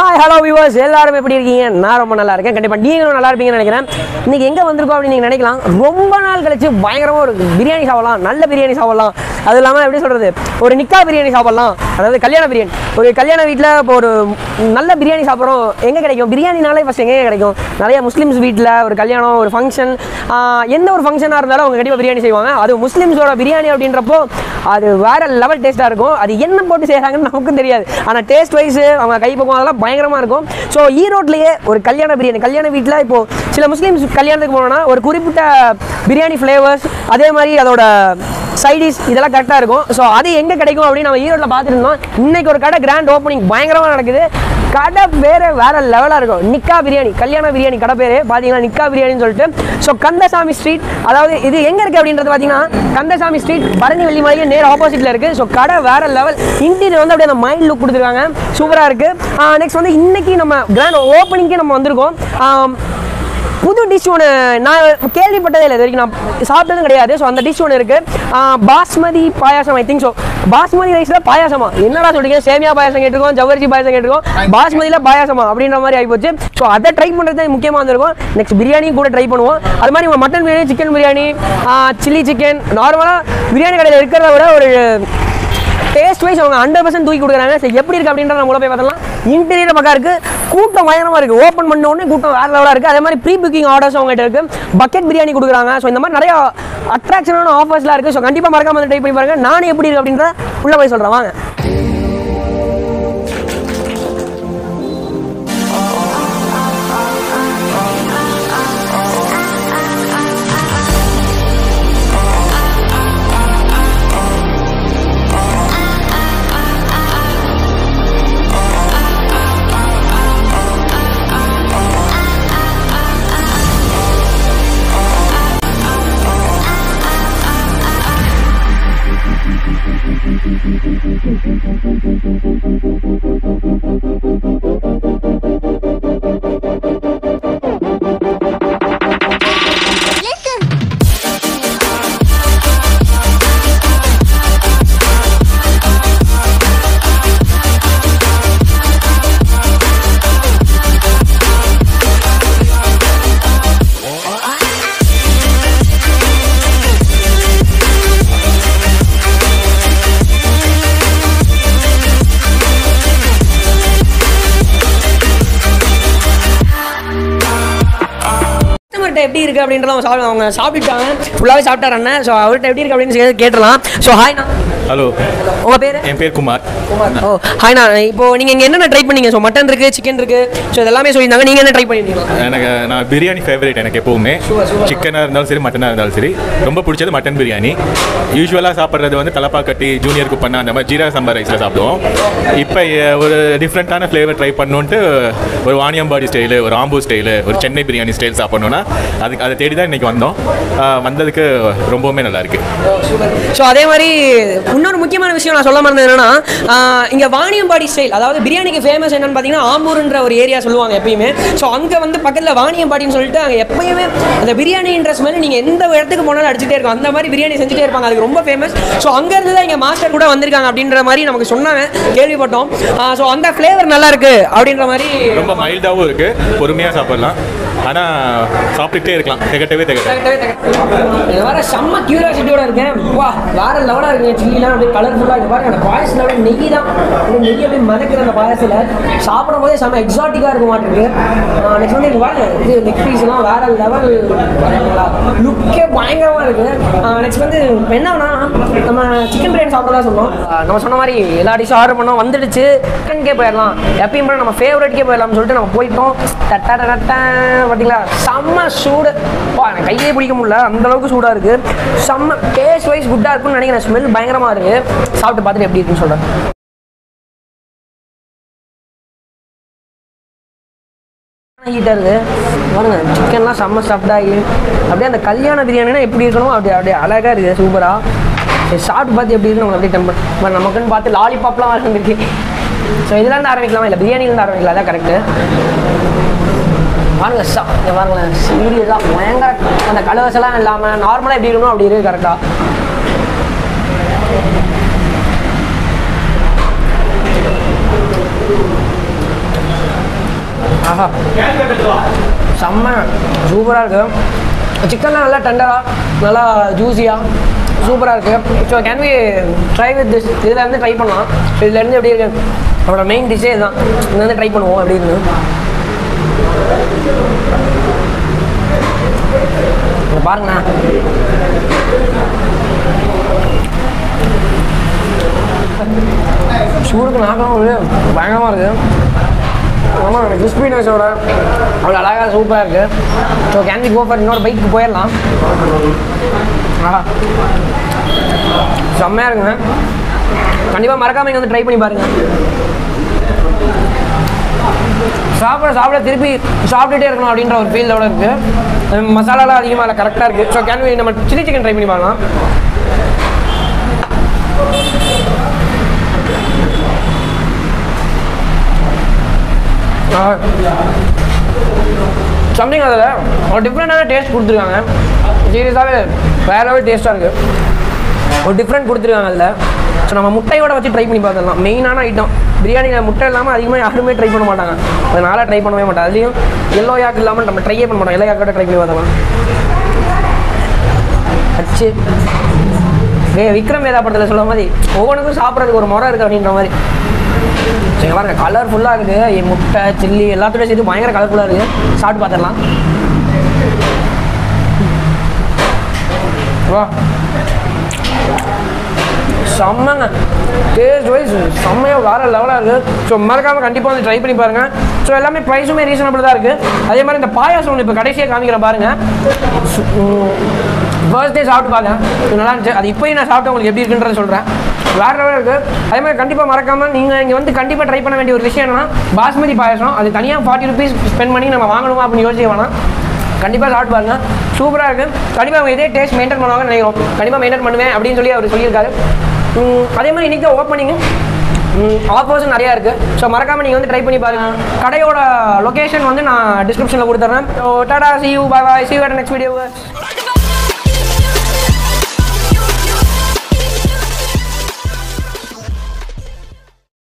Hi hello viewers எல்லாரும் எப்படி இருக்கீங்க? நான் ரொம்ப நல்லா இருக்கேன். கண்டிப்பாக நீங்களும் நல்லா இருப்பீங்கன்னு நினைக்கிறேன். இன்னைக்கு எங்கே வந்திருக்கோம் அப்படின்னு நீங்கள் நினைக்கலாம். ரொம்ப நாள் கழிச்சு பயங்கரமாக ஒரு பிரியாணி சாப்பிடலாம். நல்ல பிரியாணி சாப்பிடலாம். அது இல்லாமல் எப்படி சொல்கிறது ஒரு நிக்கா பிரியாணி சாப்பிடலாம். அதாவது கல்யாண பிரியாணி. ஒரு கல்யாண வீட்டில் இப்போ ஒரு நல்ல பிரியாணி சாப்பிட்றோம் எங்கே கிடைக்கும்? பிரியாணினாலே ஃபஸ்ட் எங்கே கிடைக்கும்? நிறைய முஸ்லீம்ஸ் வீட்டில் ஒரு கல்யாணம் ஒரு ஃபங்க்ஷன் எந்த ஒரு ஃபங்க்ஷனாக இருந்தாலும் அவங்க கண்டிப்பாக பிரியாணி செய்வாங்க. அது முஸ்லீம்ஸோட பிரியாணி அப்படின்றப்போ அது வேற லெவல் டேஸ்ட்டாக இருக்கும். அது என்ன போட்டு செய்கிறாங்கன்னு நமக்கும் தெரியாது. ஆனால் டேஸ்ட் வைஸ் அவங்க கைப்பக்கம் அதெல்லாம் பயங்கரமாக இருக்கும். ஸோ ஈரோட்லேயே ஒரு கல்யாண பிரியாணி கல்யாண வீட்டில் இப்போது சில முஸ்லீம்ஸ் கல்யாணத்துக்கு போனோன்னா ஒரு குறிப்பிட்ட பிரியாணி ஃப்ளேவர்ஸ் அதே மாதிரி அதோட சைடிஸ் இதெல்லாம் கரெக்டாக இருக்கும். ஸோ அது எங்கே கிடைக்கும் அப்படின்னு நம்ம ஈரோட்டில் பார்த்துட்டு இருந்தோம் இன்றைக்கி ஒரு கடை கிராண்ட் ஓப்பனிங் பயங்கரமாக நடக்குது. கடை பேர் வேறு லெவலாக இருக்கும். நிக்கா பிரியாணி கல்யாண பிரியாணி கடை பேர் பார்த்தீங்கன்னா நிக்கா பிரியாணின்னு சொல்லிட்டு. ஸோ கந்தசாமி ஸ்ட்ரீட் அதாவது இது எங்கே இருக்குது அப்படின்றது பார்த்தீங்கன்னா கந்தசாமி ஸ்ட்ரீட் பரணி வெள்ளி மலைக்கு நேர் ஆப்போசிட்டில் இருக்குது ஸோ கடை வேறு லெவல் இன்டீரியர் வந்து அப்படியே அந்த மைண்ட் லுக் கொடுத்துருக்காங்க. சூப்பராக இருக்குது நெக்ஸ்ட் வந்து இன்றைக்கி நம்ம கிராண்ட் ஓப்பனிங்கே நம்ம வந்திருக்கோம். புது டிஷ் ஒன்று நான் கேள்விப்பட்டதே இல்லை இது வரைக்கும் நான் சாப்பிட்டதும் கிடையாது. ஸோ அந்த டிஷ் ஒன்று இருக்குது basmati payasam I think so basmati ரைஸில் பாயாசமா? என்னடா சொல்றீங்க? சேமியா பாயாசம் கேட்டிருக்கோம் ஜவ்வரிசி பாயாசம் கேட்டிருக்கோம். பாஸ்மதியில் பாயாசமா? அப்படின்ற மாதிரி ஆகிப்போச்சு ஸோ அதை ட்ரை பண்ணுறது முக்கியமாக வந்திருக்கும். நெக்ஸ்ட் பிரியாணி கூட ட்ரை பண்ணுவோம். அது மாதிரி mutton biryani chicken biryani chilli chicken நார்மலாக பிரியாணி கடையில் இருக்கிறத விட ஒரு டேஸ்ட் வைஸ் அவங்க ஹண்ட்ரட் பர்சன்ட் தூக்கி கொடுக்குறாங்க. சரி எப்படி இருக்கு அப்படின்றத நம்ம உள்ள போய் பார்த்தலாம் இன்டீரியர் பக்கம் இருக்கு. கூட்டம் பயங்கரமாக இருக்கு. ஓப்பன் பண்ண உடனே கூட்டம் வேறு லெவலாக இருக்குது அதே மாதிரி ப்ரீ புக்கிங் ஆர்டர்ஸ் அவங்ககிட்ட இருக்கு. பக்கெட் பிரியாணி கொடுக்குறாங்க. ஸோ இந்த மாதிரி நிறையா அட்ராக்ஷனான ஆஃபர்ஸ்லாம் இருக்கு. ஸோ கண்டிப்பாக மறக்காமல் ட்ரை பண்ணி பாருங்கள் நானே எப்படி இருக்குது அப்படின்றத உள்ளே போய் சொல்கிறேன் வாங்க. அவர்கிட்ட எப்படி இருக்கு அப்படின்றத அவங்க சாப்பிட்டு அவங்க சாப்பிட்டாங்க ஃபுல்லாகவே சாப்பிட்டாரு அண்ணன். ஸோ அவர்கிட்ட எப்படி இருக்கு அப்படின்னு சொல்லி கேட்டலாம் ஸோ ஹாய்ண்ணா ஹலோ உங்க பேர்? என் பேர் குமார். ஓ ஹாய்ண்ணா இப்போ நீங்கள் இங்கே என்னென்ன ட்ரை பண்ணீங்க? ஸோ மட்டன் இருக்கு சிக்கன் இருக்கு. ஸோ இதெல்லாமே சொல்லியிருந்தாங்க. நீங்கள் என்ன ட்ரை பண்ணிருக்கீங்க எனக்கு நான் பிரியாணி ஃபேவரேட் எனக்கு எப்போவுமே. சிக்கனாக இருந்தாலும் சரி மட்டனாக இருந்தாலும் சரி. ரொம்ப பிடிச்சது மட்டன் பிரியாணி. யூஸ்வலாக சாப்பிட்றது வந்து தலப்பாக்கட்டி ஜூனியர் குப்பண்ணா அந்த மாதிரி ஜீரா சாம்பார் ரைஸில் சாப்பிடுவோம். இப்போ ஒரு டிஃப்ரெண்ட்டான ஃப்ளேவர் ட்ரை பண்ணணுன்ட்டு ஒரு வாணியம்பாடி ஸ்டைலு ஒரு ஆம்பூர் ஸ்டைலு ஒரு சென்னை பிரியாணி ஸ்டைல் சாப்பிடணுன்னா அதுக்கு அதை தேடி தான் இன்றைக்கி வந்தோம் வந்ததுக்கு ரொம்பவுமே நல்லா இருக்கு. ஸோ அதே மாதிரி இன்னொரு முக்கியமான விஷயம் நான் சொல்ல மறந்தது என்னன்னா இங்கே இங்க வாணியம்பாடி ஸ்டைல் அதாவது பிரியாணிக்கு ஃபேமஸ் என்னன்னு பார்த்தீங்கன்னா ஆம்பூர்ன்ற ஒரு ஏரியா சொல்லுவாங்க எப்பயுமே. ஸோ அங்கே வந்து பக்கத்தில் வாணியம்பாடின்னு சொல்லிட்டு அங்கே எப்பயுமே அந்த பிரியாணின்ற ஸ்மெல் நீங்கள் எந்த இடத்துக்கு போனாலும் அடிச்சுட்டே இருக்கும். அந்த மாதிரி பிரியாணி செஞ்சுட்டே இருப்பாங்க. அதுக்கு ரொம்ப ஃபேமஸ் ஸோ அங்கேருந்து தான் இங்கே மாஸ்டர் கூட வந்திருக்காங்க அப்படின்ற மாதிரி நமக்கு சொன்னாங்க. கேள்விப்பட்டோம். ஸோ அந்த ஃப்ளேவர் நல்லா இருக்கு அப்படின்ற மாதிரி ரொம்ப மைல்டாகவும் இருக்குது பொறுமையாக சாப்பிடலாம். ஆனால் சாப்பிட்டுட்டே இருக்கலாம். திகட்டவே தகட்டவே இது வர செம்ம கியூரியாசிட்டியோட இருக்கேன் வா வேற லெவலாக இருக்குங்க சில்லிலாம் அப்படியே கலர்ஃபுல்லாக இருக்கு. பாருங்க அந்த பாயசத்தில் அப்படியே நெய் தான் நெய் அப்படியே மதக்கிற அந்த பாயசத்தில் சாப்பிடும் போதே செம்ம எக்ஸாட்டிக்காக இருக்க மாட்டிருக்கு நெக்ஸ்ட் வந்து இங்கே பாருங்க. இது நெக் பீஸ்லாம் வேற லெவல் லுக்கே பயங்கரமாக இருக்கு. நெக்ஸ்ட் வந்து என்னன்னா நம்ம சிக்கன் பிரியாணி சாப்பிடலாம் சொன்னோம். நம்ம சொன்ன மாதிரி எல்லா டிஷ்ஷும் ஆர்டர் பண்ணோம். வந்துடுச்சு. சிக்கன்கே போயிடலாம். எப்பயும் போல நம்ம ஃபேவரட்கே போயிடலாம்னு சொல்லிட்டு நம்ம போயிட்டோம். தட்டா பார்த்தீங்களா செம்ம சூடு. பா எனக்கு கையே பிடிக்க முடியல. அந்த அளவுக்கு சூடாக இருக்கு. செம்ம டேஸ்ட் வைஸ் குட்டாக இருக்கும்னு நினைக்கிறேன். ஸ்மெல் பயங்கரமாக இருக்கு. சாப்பிட்டு பார்த்துட்டு எப்படி இருக்குன்னு சொல்கிறேன் ஹீட்டாக இருக்குது பாருங்க சிக்கன்லாம் செம்ம சாஃப்டாகி அப்படியே அந்த கல்யாண பிரியாணினா எப்படி இருக்கணும் அப்படி அப்படியே அழகாக இருக்குது சூப்பராக சாப்பிட்டு பார்த்து எப்படி இருக்கு நம்ம அப்படியே டெம்பர் நமக்குன்னு பார்த்து லாலிபாப்லாம் வந்துருக்கு ஸோ இதுலேருந்து ஆரம்பிக்கலாமா? இல்லை பிரியாணிலேருந்து ஆரம்பிக்கலாம் அதான் கரெக்டு பாருங்க சா இங்க பாருங்களேன். சீரியஸாக பயங்கர. அந்த கலர்ஸ் எல்லாம் இல்லாமல் நார்மலாக எப்படி இருக்கணும் அப்படி இருக்கு கரெக்டாக ஆஹா. செம்ம சூப்பராக இருக்குது சிக்கன்லாம் நல்லா டெண்டராக நல்லா ஜூஸியாக சூப்பராக இருக்குது so can we try with this இதில் இருந்து ட்ரை பண்ணலாம். இதுலேருந்து எப்படி இருக்கு? அவரோட மெயின் டிஷ்ஷே இதுதான். இதுலேருந்து ட்ரை பண்ணுவோம் அப்படின்னு இங்க பாருங்கண்ணா. சூடுக்கு நாக்கம் ஒரு பயங்கரமாக இருக்குது ஆமாம் கிறிஸ்பினஸோட அவ்வளோ அழகாக சூப்பராக இருக்குது so can we go for இன்னொரு பைக்கு போயிடலாம்? ஆஹா செம்மையாக இருக்குங்க. கண்டிப்பாக மறக்காமல் இங்கே வந்து ட்ரை பண்ணி பாருங்கள் சாப்பிட சாப்பிட திருப்பி சாப்பிட்டுட்டே இருக்கணும் அப்படின்ற ஒரு ஃபீல்டோட இருக்குது மசாலாலாம் அதிகமாக இல்லை கரெக்டாக இருக்குது ஸோ கேன் வி நம்ம சில்லி சிக்கன் ட்ரை பண்ணி பார்க்கலாம்? சம்திங் அதில் ஒரு டிஃப்ரெண்டான டேஸ்ட் கொடுத்துருக்காங்க. சீரியஸாகவே வேற லெவல் டேஸ்ட்டாக இருக்குது ஒரு டிஃப்ரெண்ட் கொடுத்துருக்காங்க அதில். ஸோ நம்ம முட்டையோட வச்சு ட்ரை பண்ணி பார்த்துடலாம். மெயினான ஐட்டம் பிரியாணியில் முட்டை இல்லாமல் அதிகமாக யாருமே ட்ரை பண்ண மாட்டாங்க. அதனால் ட்ரை பண்ணவே மாட்டேன் அதுலேயும் எல்லோ யாக் இல்லாமல் நம்ம ட்ரையே பண்ண மாட்டோம். எல்லோ யாக்கோட ட்ரை பண்ணி பார்த்தோம் அச்சு. ஏ விக்ரம் வேதா படத்தில் சொல்ல மாதிரி ஒவ்வொன்றுக்கும் சாப்பிட்றதுக்கு ஒரு முறை இருக்குது அப்படின்ற மாதிரி. சரி பாருங்க கலர்ஃபுல்லாக இருக்குது. முட்டை சில்லி எல்லாத்தோட சேர்த்து பயங்கர கலர்ஃபுல்லாக இருக்குது. சாப்பிட்டு பார்த்துடலாம் வா. செம்மங்க. டேஸ்ட் வைஸ் செம்மையாக வேறு லெவலாக இருக்குது ஸோ மறக்காமல் கண்டிப்பாக வந்து ட்ரை பண்ணி பாருங்கள் ஸோ எல்லாமே ப்ரைஸுமே ரீசனபிள் தான் இருக்குது அதே மாதிரி இந்த பாயாசம் ஒன்று இப்போ கடைசியாக காமிக்கிறேன் பாருங்கள் பர்த்டே சாப்பிட்டு பாருங்கள் நல்லா இருந்துச்சு. அது இப்போயும் நான் சாப்பிட்டு உங்களுக்கு எப்படி இருக்குன்றத சொல்கிறேன் வேறு லெவலில் இருக்குது அதே மாதிரி கண்டிப்பாக மறக்காமல் நீங்கள் இங்கே வந்து கண்டிப்பாக ட்ரை பண்ண வேண்டிய ஒரு விஷயம் என்னன்னா பாஸ்மதி பாயாசம். அது தனியாக ஃபார்ட்டி ருபீஸ் ஸ்பெண்ட் பண்ணி நம்ம வாங்கணுமா அப்படின்னு யோசிக்க வேணாம். கண்டிப்பாக சாப்பிட்டு பாருங்க. சூப்பராக இருக்குது கண்டிப்பாக அவங்க இதே டேஸ்ட் மெயின்டைன் பண்ணுவாங்கன்னு நினைக்கிறோம். கண்டிப்பாக மெயின்டைன் பண்ணுவேன் அப்படின்னு சொல்லி அவர் சொல்லியிருக்காரு. அதே மாதிரி இன்றைக்கி தான் ஓப்பனிங்கு ஆஃபர்ஸும் நிறையா இருக்குது ஸோ மறக்காமல் நீங்கள் வந்து ட்ரை பண்ணி பாருங்கள் கடையோட லொக்கேஷன் வந்து நான் டிஸ்கிரிப்ஷனில் கொடுத்துட்றேன் so tata see you bye bye see you next video